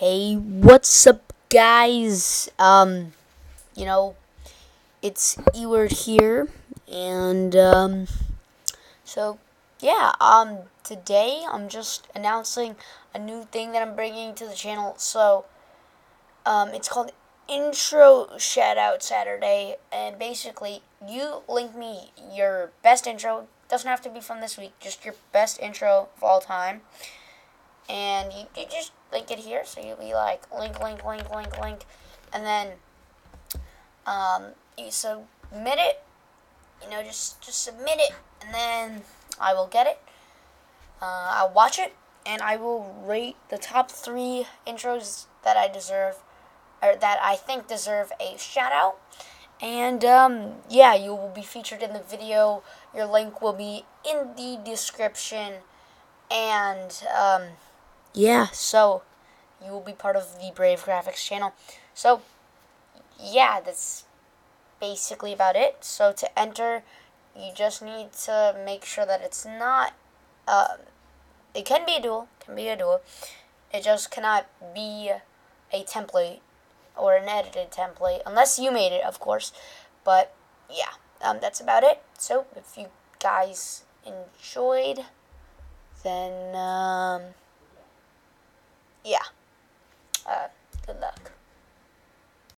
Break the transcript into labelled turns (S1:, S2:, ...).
S1: Hey, what's up, guys? Um, you know, it's Eward here, and um, so yeah. Um, today I'm just announcing a new thing that I'm bringing to the channel. So, um, it's called Intro Shoutout Saturday, and basically, you link me your best intro. Doesn't have to be from this week, just your best intro of all time and you, you just link it here. So you'll be like link, link, link, link, link, and then um, you submit it. You know, just just submit it, and then I will get it. Uh, I'll watch it, and I will rate the top three intros that I deserve, or that I think deserve a shout out. And um, yeah, you will be featured in the video. Your link will be in the description. And um, yeah, so you will be part of the Brave Graphics channel. So, yeah, that's basically about it. So, to enter, you just need to make sure that it's not. Uh, it can be a dual, can be a dual. It just cannot be a template or an edited template, unless you made it, of course. But yeah, um, that's about it. So, if you guys enjoyed, then um,